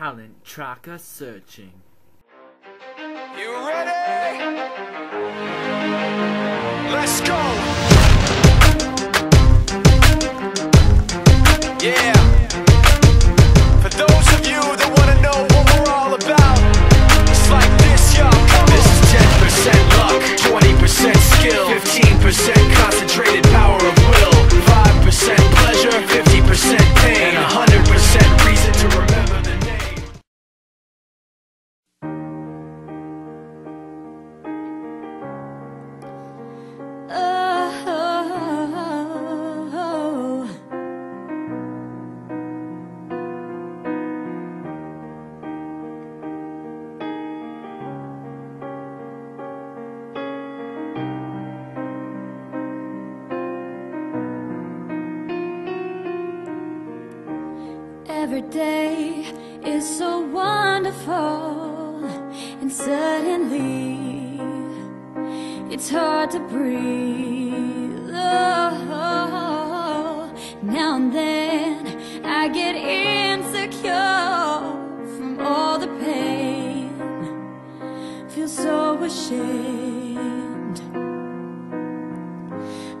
talent tracker searching. Every day is so wonderful, and suddenly it's hard to breathe. Oh, now and then I get insecure from all the pain. Feel so ashamed.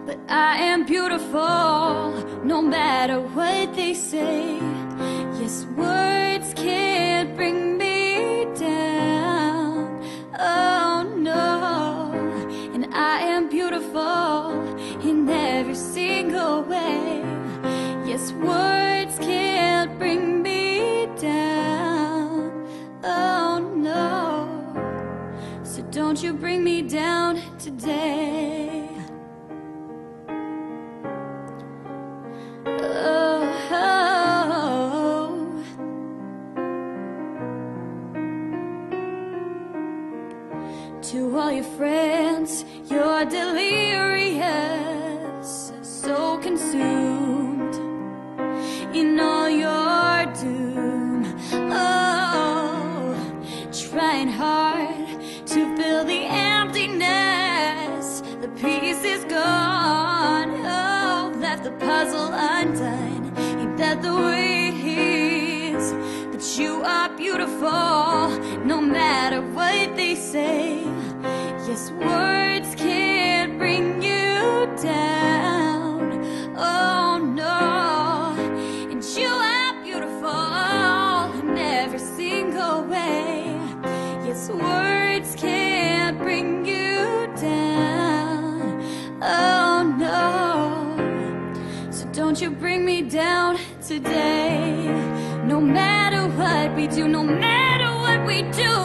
But I am beautiful no matter what they say. Yes, words to all your friends, you're delirious, so consumed in all your doom. Oh, trying hard to fill the emptiness. The piece is gone. Oh, left the puzzle undone. Ain't that the beautiful, no matter what they say. Yes, words can't bring you down. Oh no, and you are beautiful in every single way. Yes, words can't bring you down. Oh no, so don't you bring me down today. No matter what we do, no matter what we do.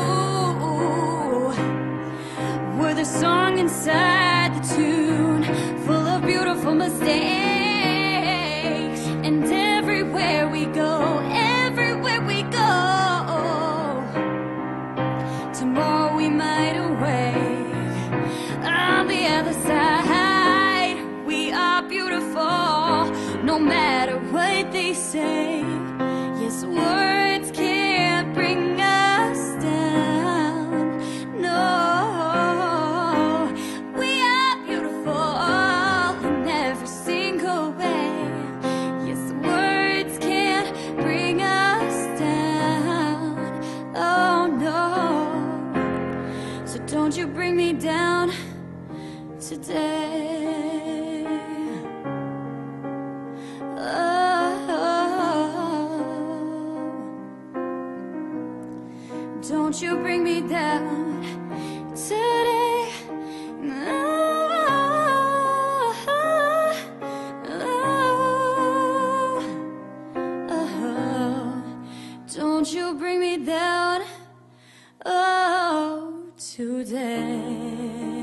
We're the song inside the tune, full of beautiful mistakes. And everywhere we go, everywhere we go, tomorrow we might awake. On the other side, we are beautiful, no matter what they say. Yes, words can't bring us down. No, we are beautiful in every single way. Yes, words can't bring us down. Oh no, so don't you bring me down today. Oh, don't you bring me down today. Oh, don't you bring me down, oh, today.